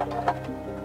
うん。